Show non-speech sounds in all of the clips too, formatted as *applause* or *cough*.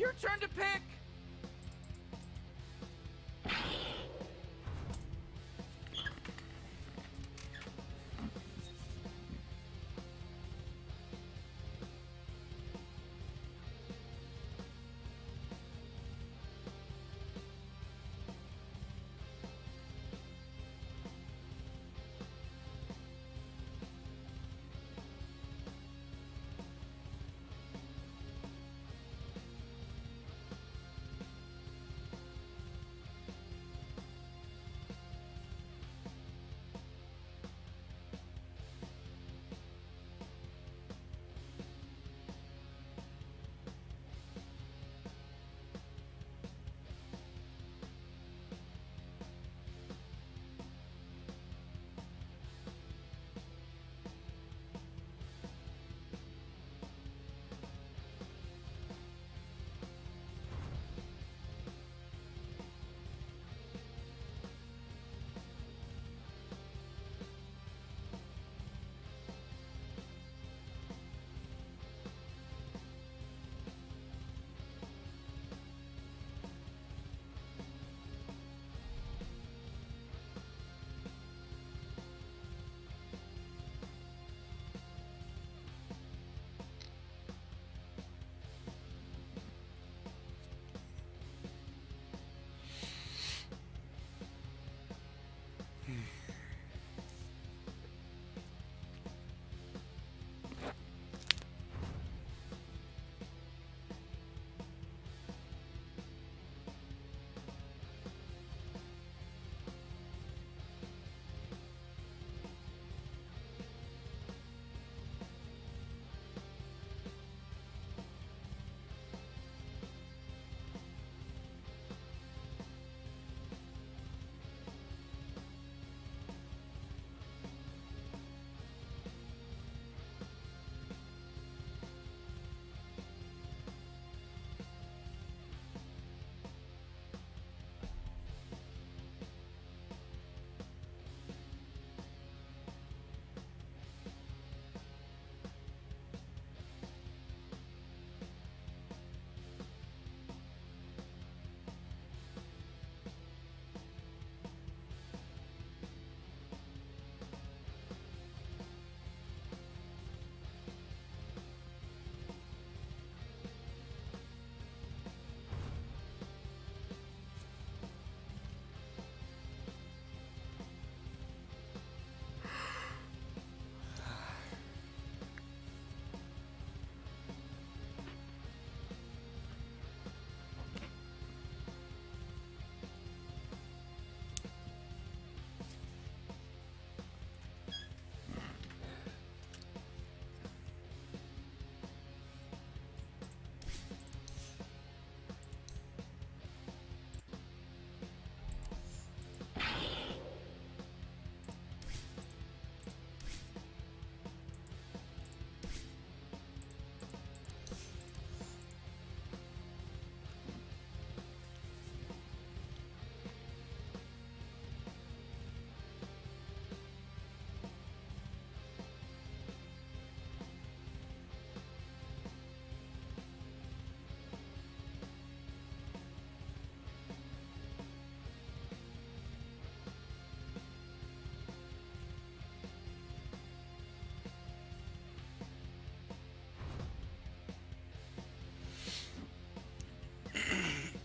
Your turn to pick. Good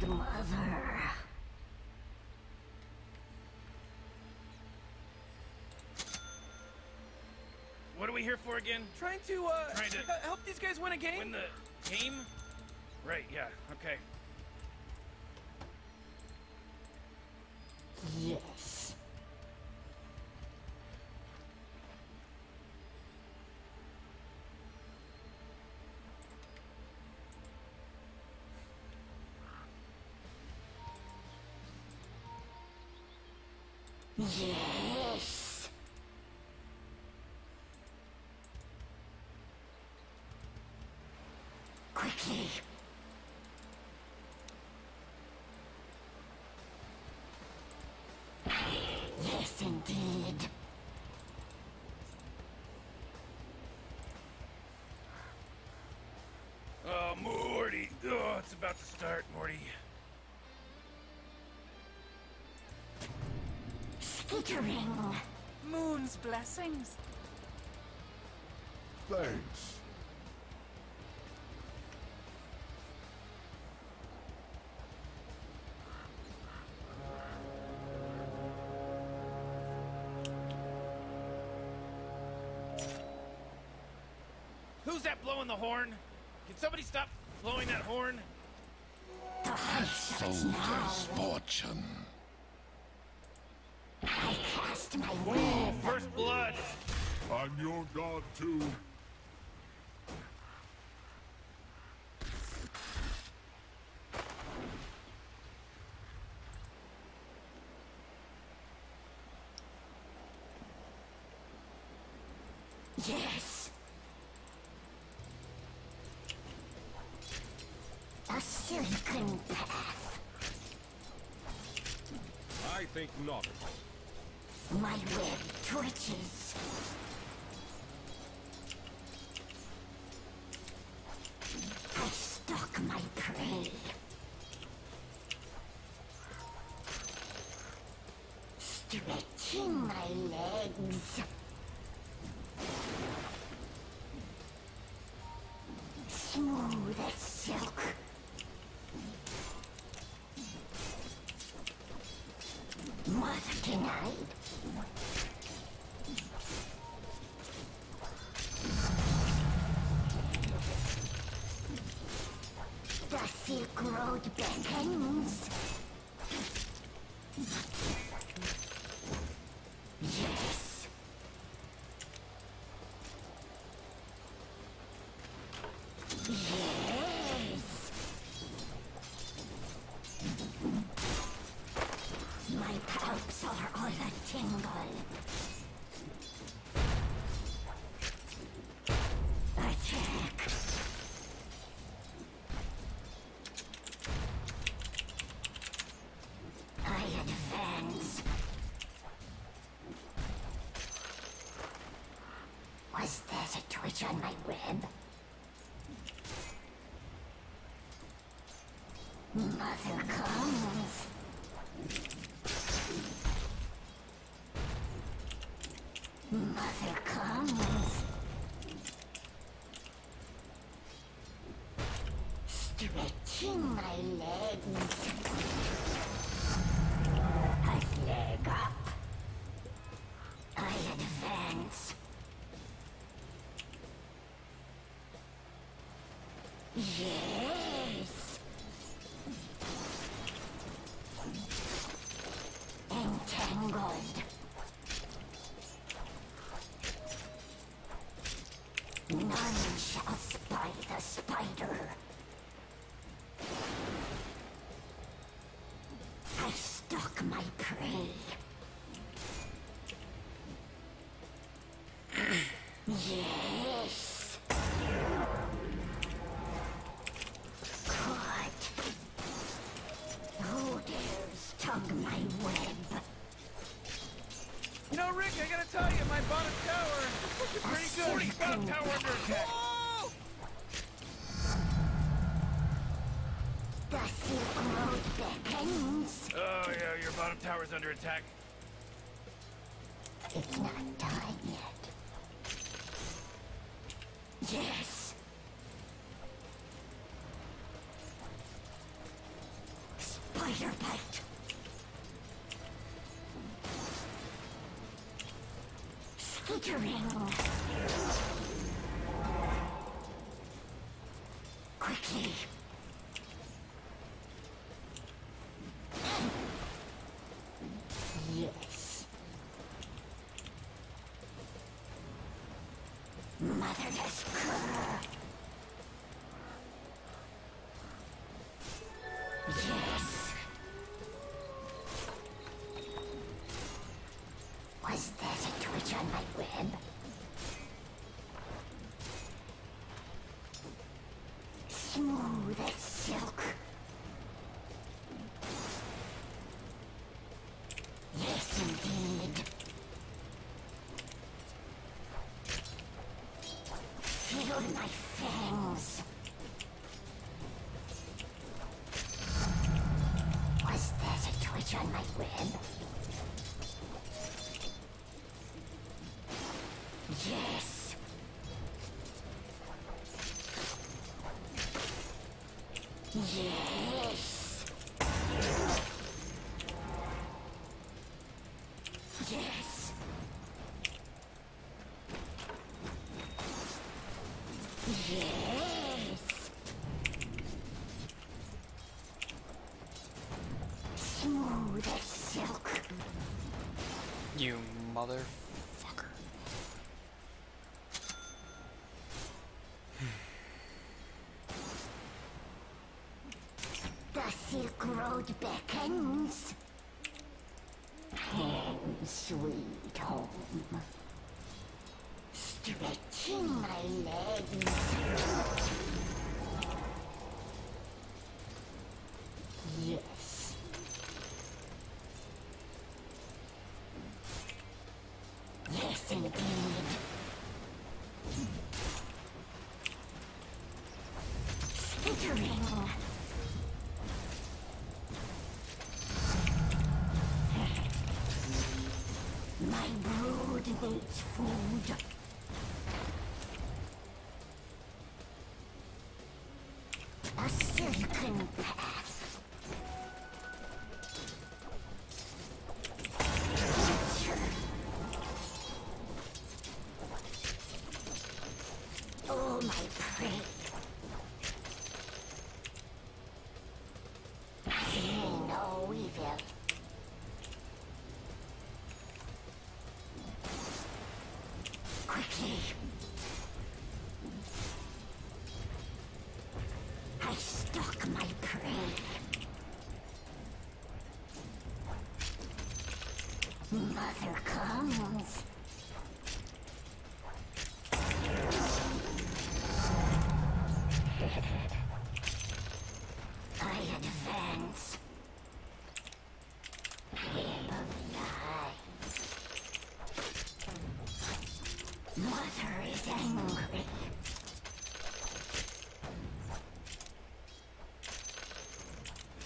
What are we here for again? Trying to, uh, Trying to help these guys win a game? Win the game? Right, yeah, okay. Yes. About to start, Morty. Skittering. Moon's blessings. Thanks. Who's that blowing the horn? Can somebody stop blowing that horn? The hunt starts now. Soldier's fortune. I cast my will. web. first blood. I'm your god too. Yes. Silken path. I think not. My web twitches. Silk Was that a twitch on my web? Mother comes. Mother comes. Stretching my legs. Good. Tower under attack. Oh! The Silk Road beckons. Oh, yeah, your bottom tower's under attack. It's not time yet. Yes. Spider bite. Skittering. Motherfucker. The Silk Road beckons. Home, sweet home. Stretching my legs.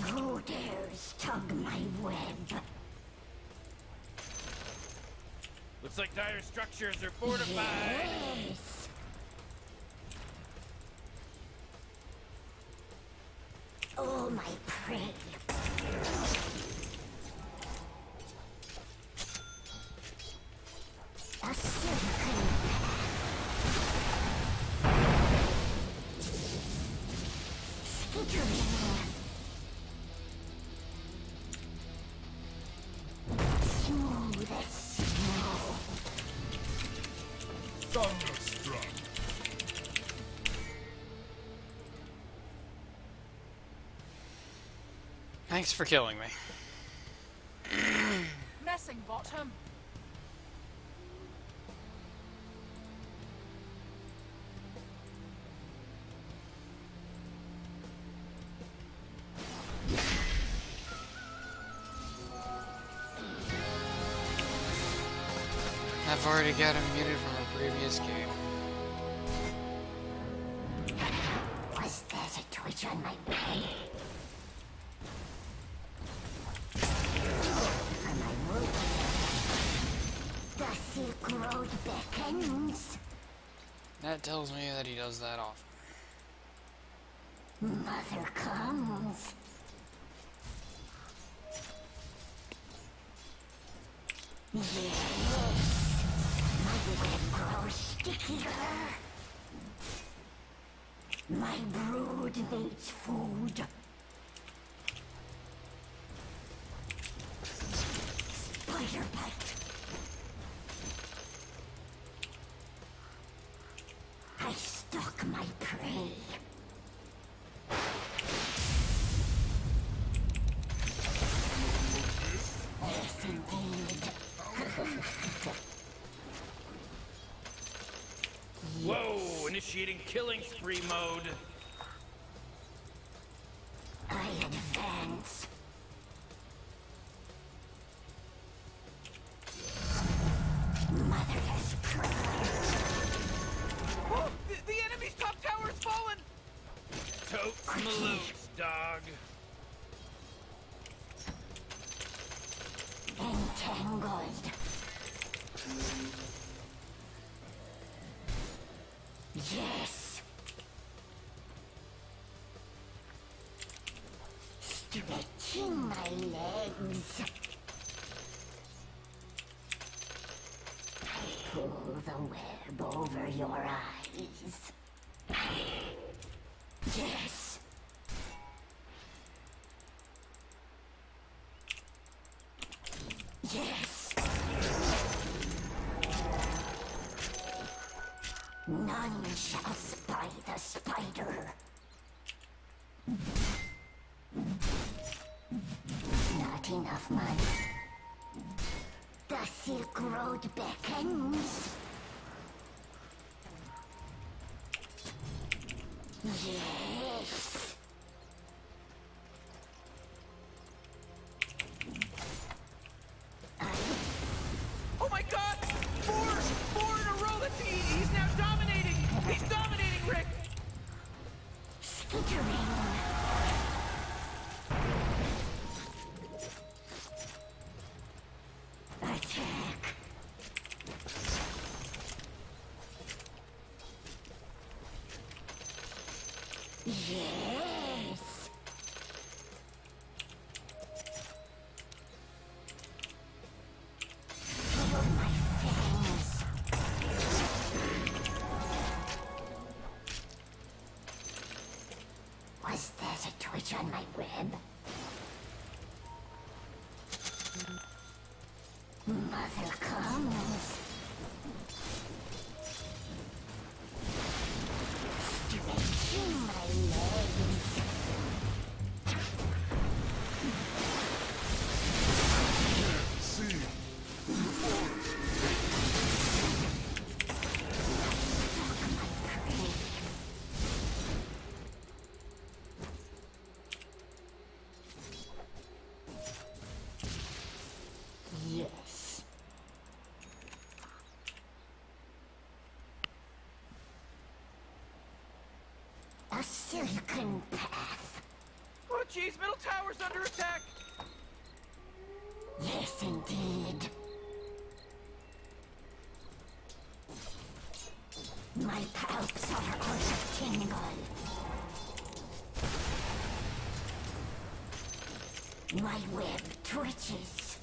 Who dares tug my web? Looks like dire structures are fortified. Yes. Thanks for killing me. Messing bottom. I've already got him tells me that he does that often. Mother comes. Yes. My web grows stickier. My brood needs food. Spider bite. Killing spree mode. Yes. None shall spy the spider. Not enough money. The Silk Road beckons. Yes. knew you couldn't pass. Oh jeez, middle tower's under attack! Yes, indeed. My palps are out of tingle. My web twitches.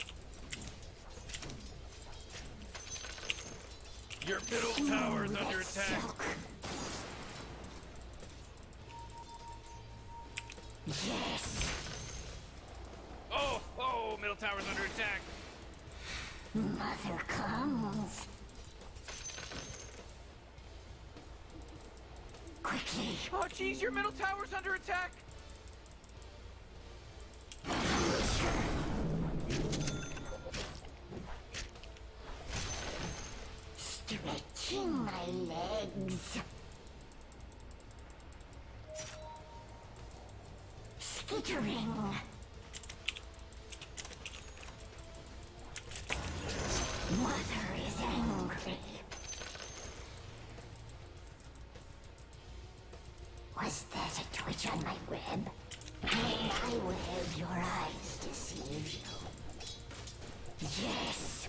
Your middle tower is under attack. Mother comes. Quickly. Oh, jeez, your middle tower's under attack. yes.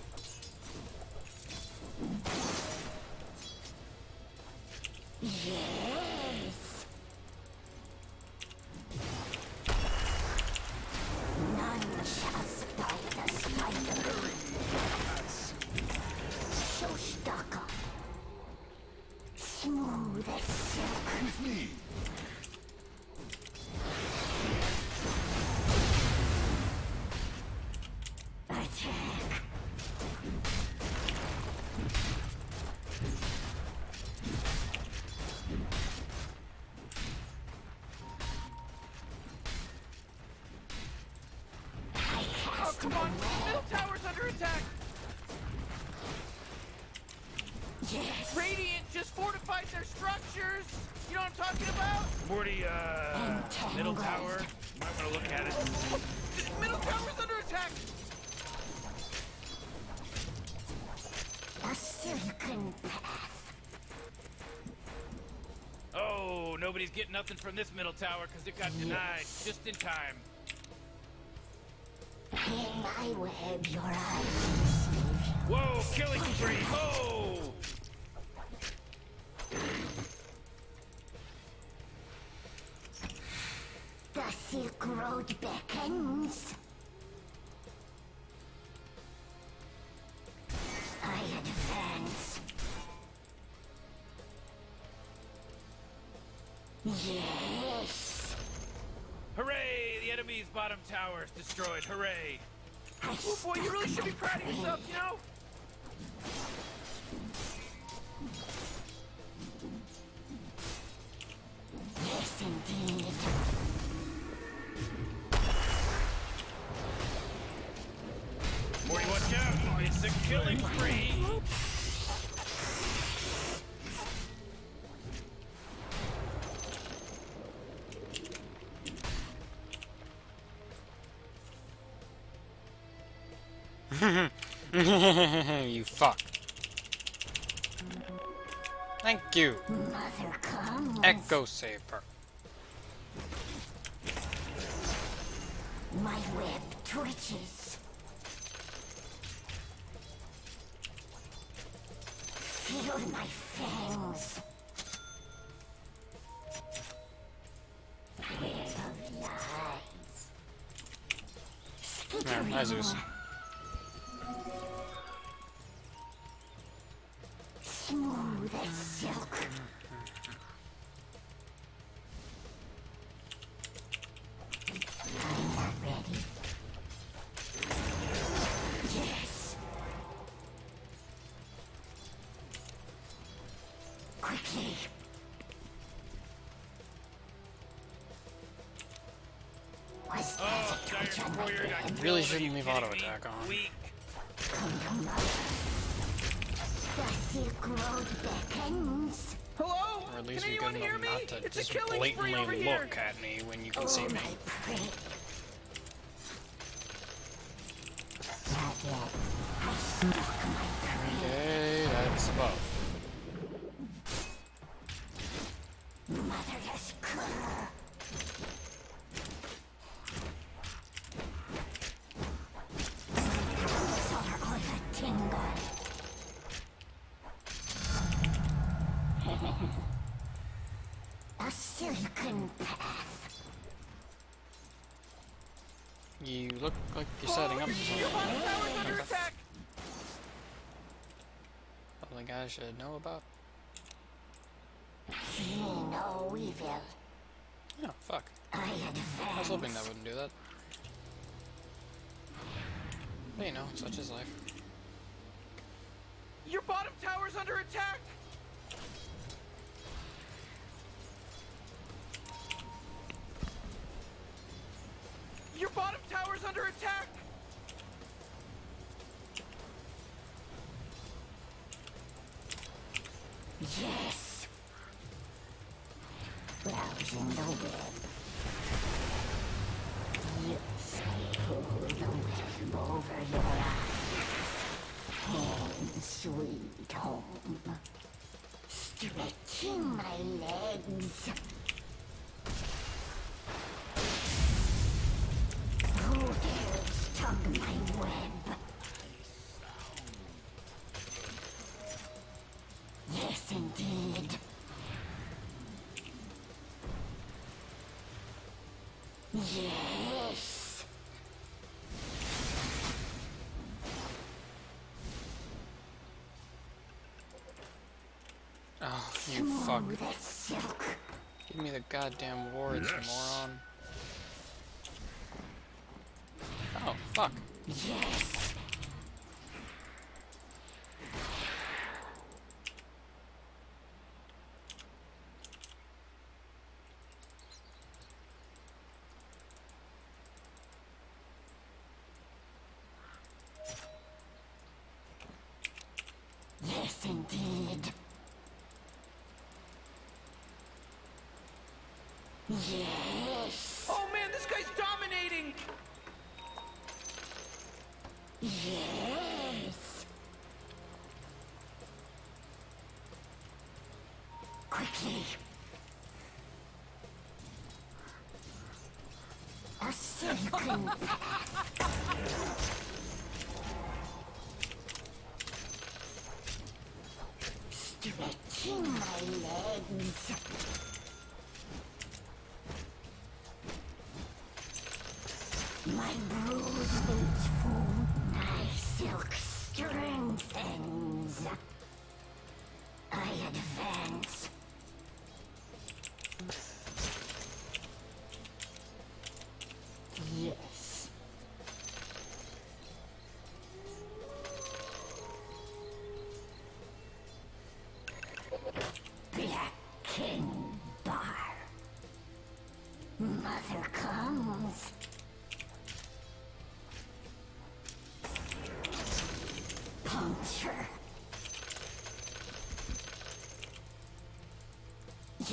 Nothing from this middle tower because it got denied just in time. In my web, your eyes. Whoa, killing spree! Oh! Hooray! The enemy's bottom tower is destroyed. Hooray! Oh boy, you really should be proud of yourself, you know? Yes, indeed. Watch out! It's a killing spree! Thank you. Echo Sabre. My web twitches. Feel my fangs. Web of lies. There, hi, Zeus. Skittering. Really shouldn't leave auto attack on. Weak. Come to mother. The Silk Road beckons. Hello? Or at least Can be anyone good hear enough me? not to it's a just killing spree over blatantly here. look at me when you can Oh, see me. my prey. Not yet. I stalk my. Okay, that's above. Motherless cur. I should know about. See no evil. Oh, fuck. I I was hoping that wouldn't do that. But you know, such is life. Your bottom tower's under attack! Web? Yes, indeed. Yes. Oh, you fuck. Smooth as silk. Give me the goddamn wards, you moron. Yes. My makes food, my silk strengthens. I advance.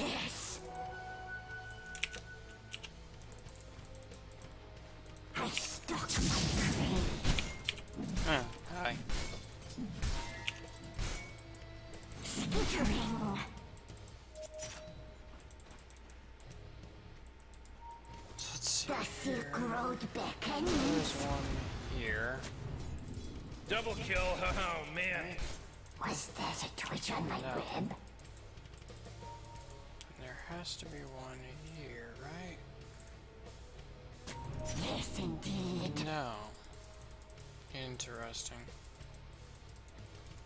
Yes. I stuck my prey. Uh, hi. Skittering. So let's see. The Silk Road beckons. There's one here. Double kill, *laughs* oh man. Was that a twitch on my No. rib? There has to be one here, right? Yes, indeed. No. Interesting.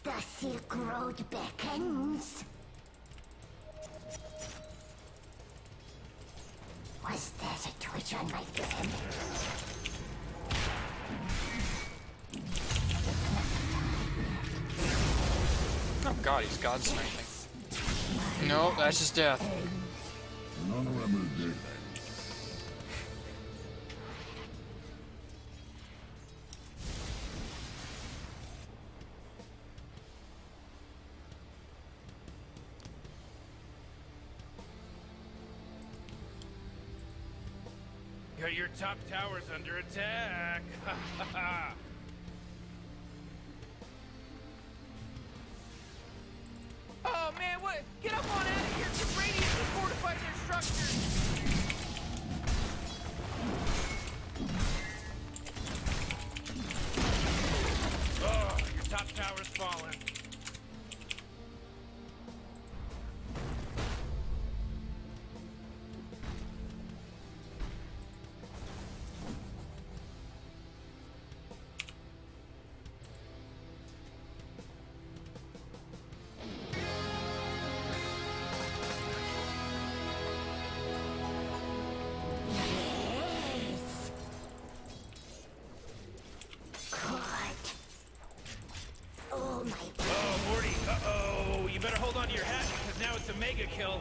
The Silk Road beckons. Was that a twitch on my rib? Oh god, he's god sniping. No, that's just death. Got your top towers under attack. *laughs* because a mega kill.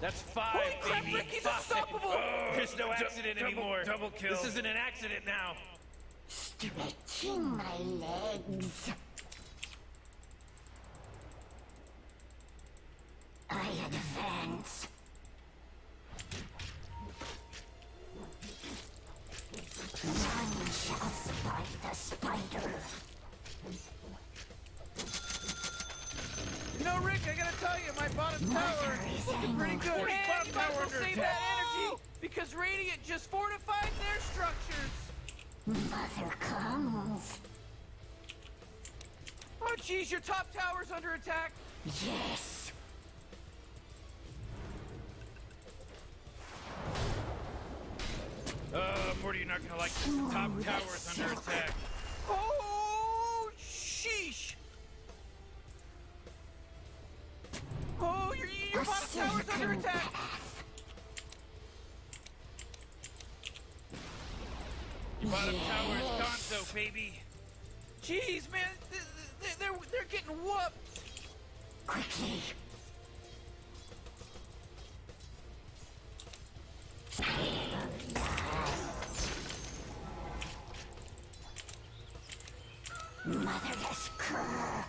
That's five, Holy crap, baby. Ricky's Five. unstoppable! *laughs* Oh, There's no accident double- anymore. double kill. This isn't an accident now. stretching my legs. Know, Rick, I gotta tell you, my bottom tower is looking pretty good. And Bottom you might tower as well under save attack. that energy because Radiant just fortified their structures. Mother comes. Oh jeez, your top tower's under attack. Yes. Uh, Morty, you're not gonna like this. The top tower's under attack. Oh, your, your A bottom tower's under attack. path. Your bottom tower is gonzo, baby. Jeez, man, th- th- they're, they're getting whooped. Quickly. Motherless cur.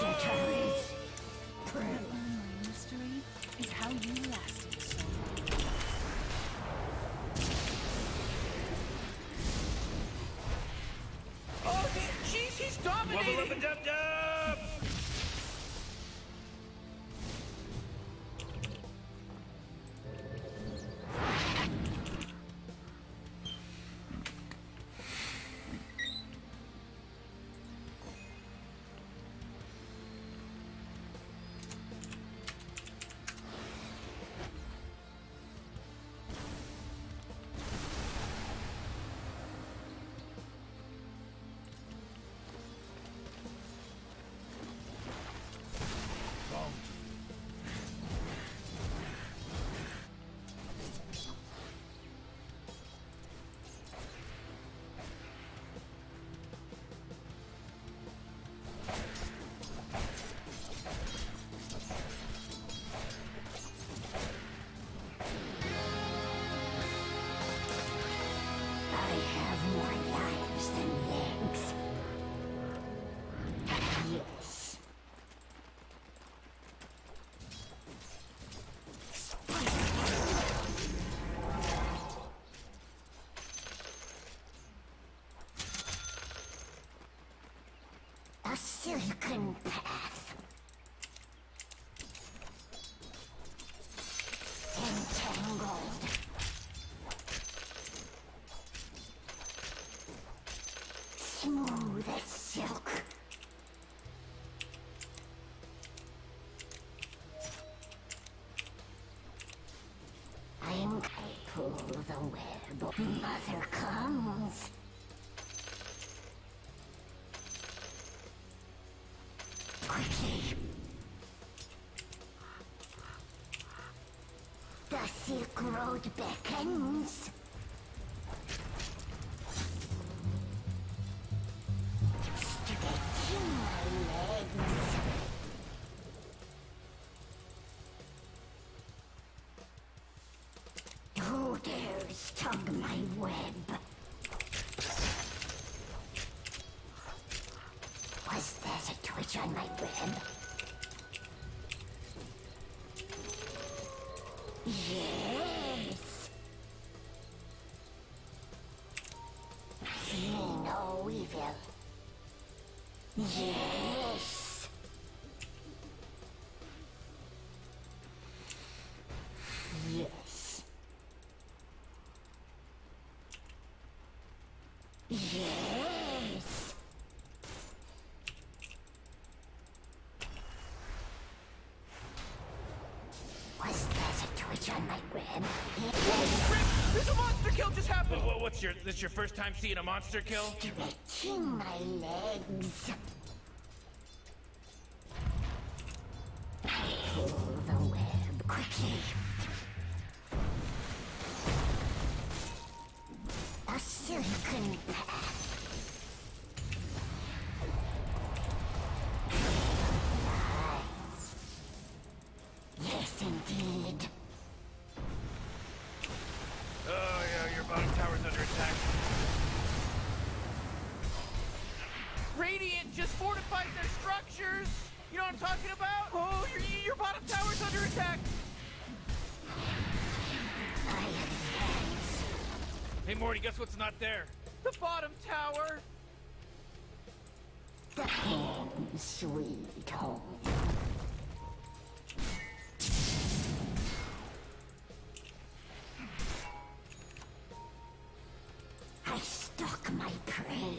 I can. Silken path. Entangled. Smooth as silk. I'm I pull the web, mother. The Silk Road beckons. It's your, this your first time seeing a monster kill? Stretching my legs. there! The bottom tower! The home, sweet home. I stalk my prey.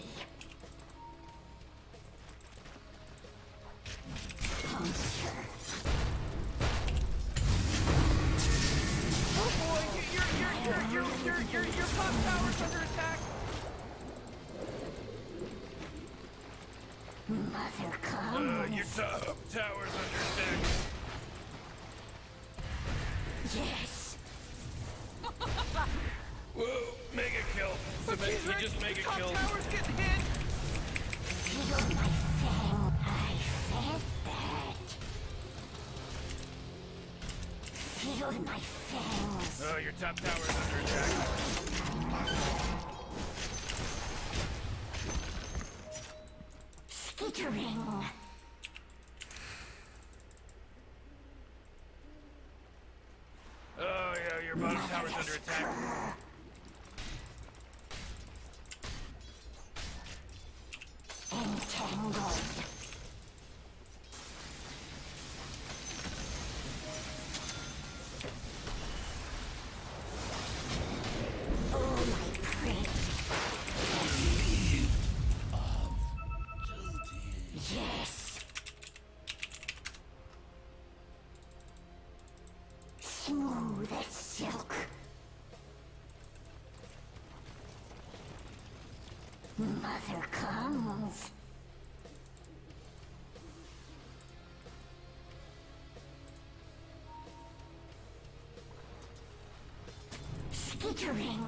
answer comes. Skittering.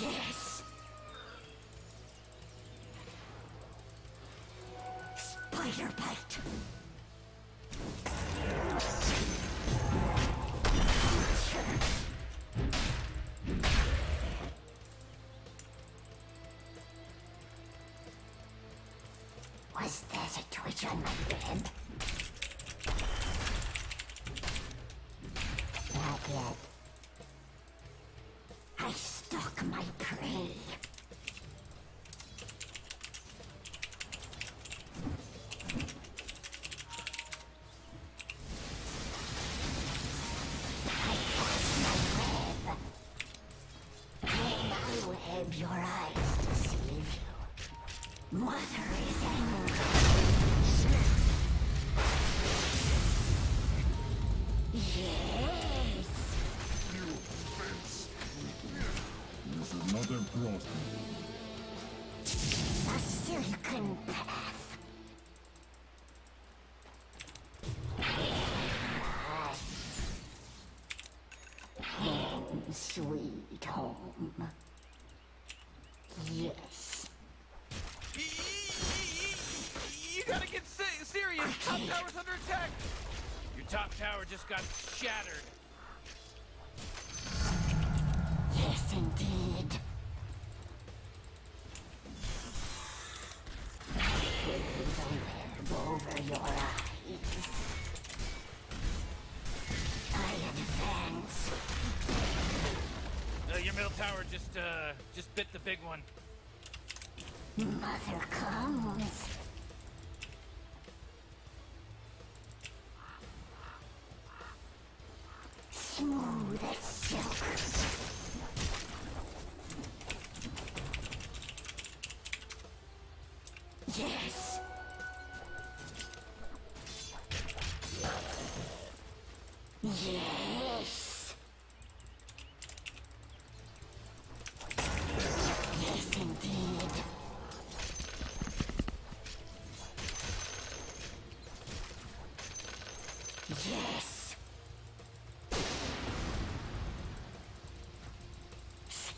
Yes. Spider bite. Was that a twitch on my blimp? The Silken Path. Home, sweet home. Yes. You, gotta get serious! Top tower's under attack! Your top tower just got shattered. Yes, indeed. one. Mother comes.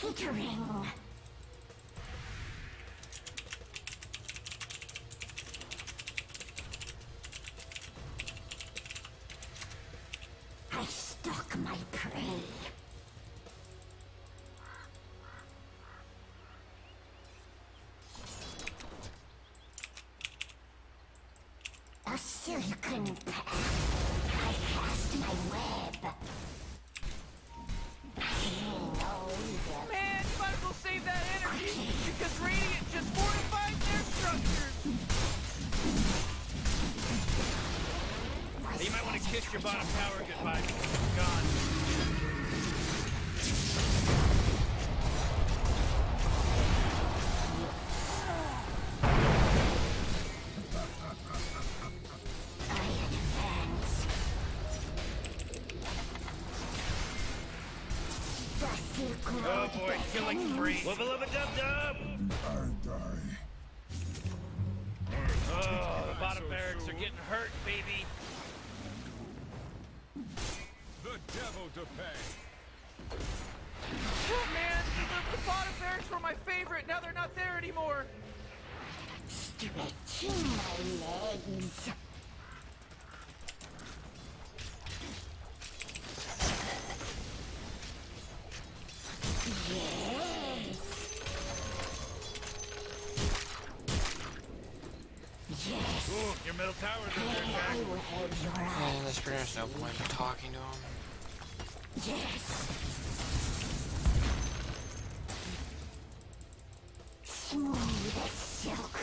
Skittering. like spring. Wubba lubba dub dub. Yeah, there's pretty much no point in talking to him. Yes. Smooth as silk.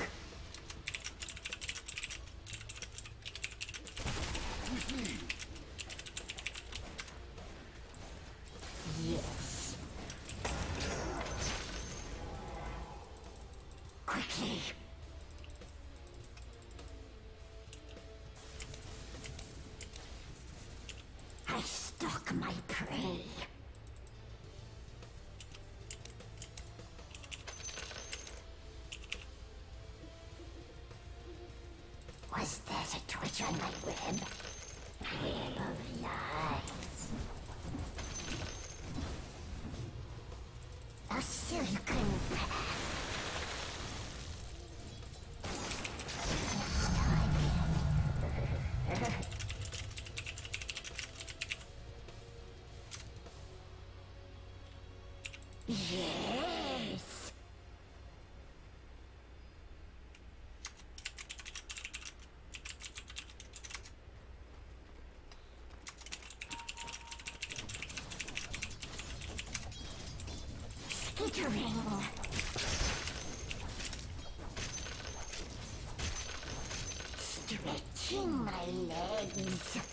Stretching my legs.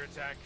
under attack.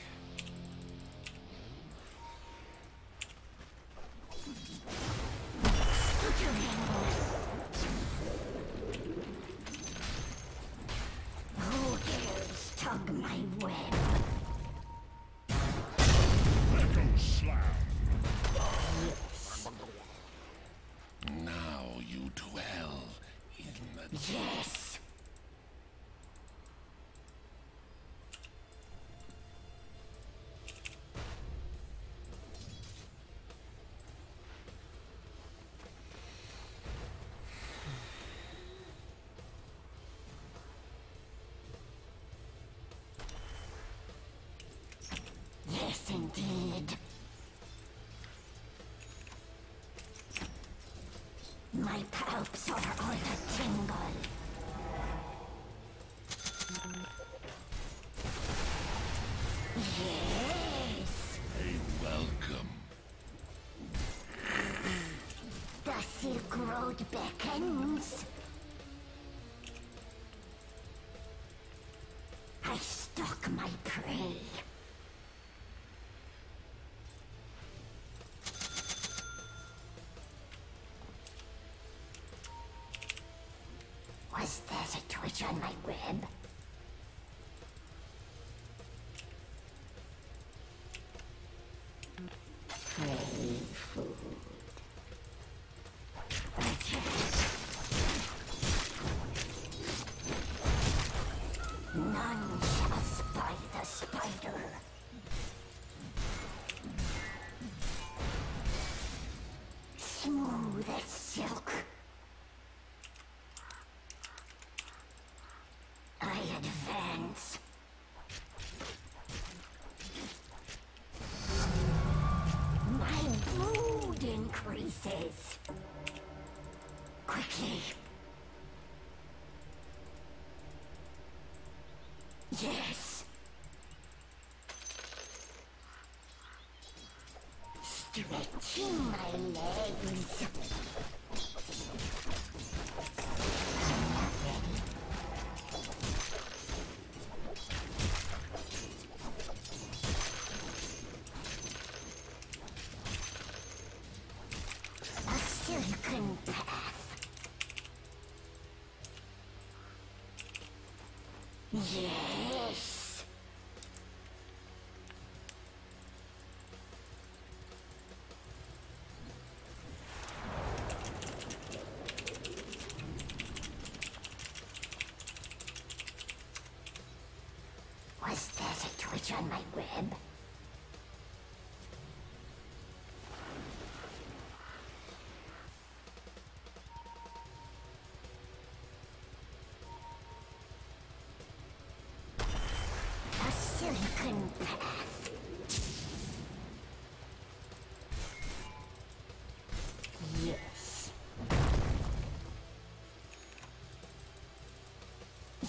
Yes, indeed. My palps are all a tingle. Yes. Hey, welcome. The Silk Road beckons. Increases. Quickly. A silken path. Yes.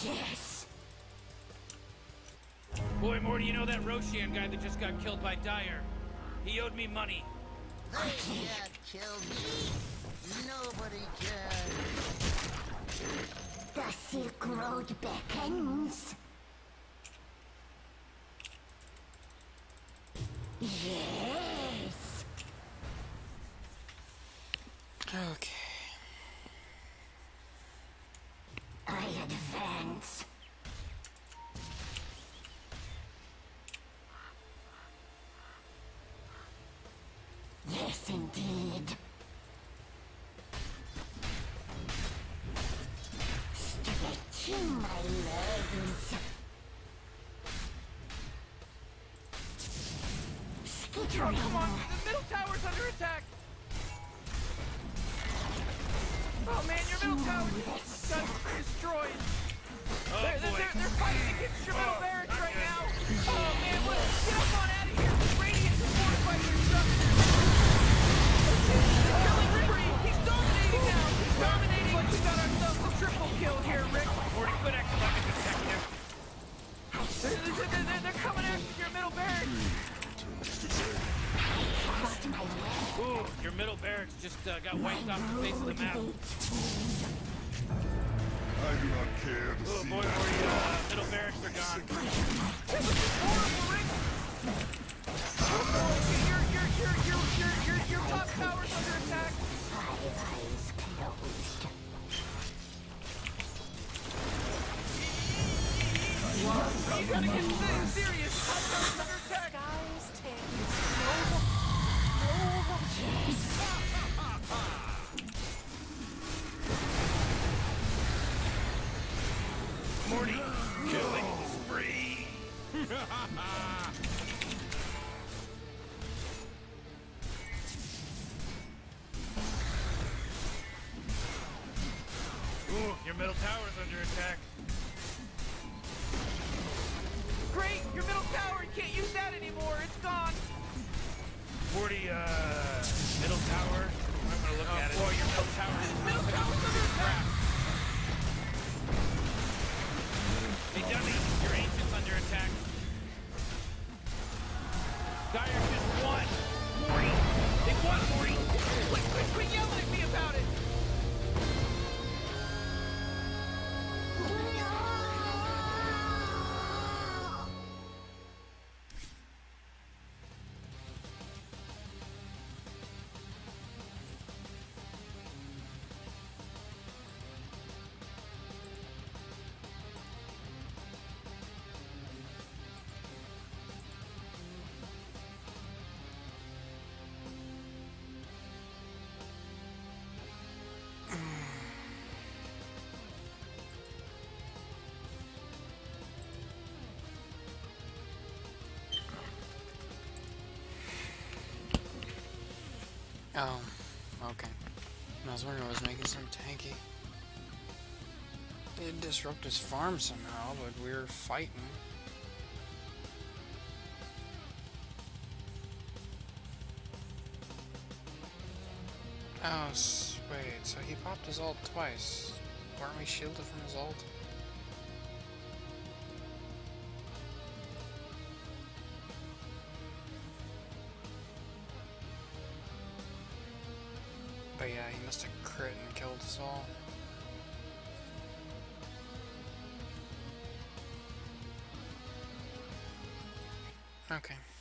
Yes. Boy, Morty, you know that Roshan guy that just got killed by Dire? He owed me money. They can't kill me. Nobody can. The Silk Road beckons. Oh man, your middle tower just got destroyed! Oh, they're, they're, they're, they're fighting against your middle barracks right now! Oh man, what? Get up on out of here! Radiant is fortified your structure! Killing Rick! He's dominating now! He's dominating! Like we got ourselves a triple kill here, Rick! Morty, quit acting like a detective. They're, they're, they're, they're coming after your middle barracks! Cast. Ooh, your middle barracks just uh, got wiped off the face of the map. I do not care to Oh see boy, that. Morty, uh, middle barracks are gone. Horrible, Rick! Your, your, your, your, your, your, your top tower's under attack! Five eyes closed. You gotta get serious! Top tower's under attack! Morty, killing spree. *laughs* Dire just won. They won, Morty. Quit, quit, quit yelling at me about it! Oh, okay. I was wondering what was making some tanky. It did disrupt his farm somehow, but we were fighting. Oh, wait, so he popped his ult twice. Weren't we shielded from his ult? Okay.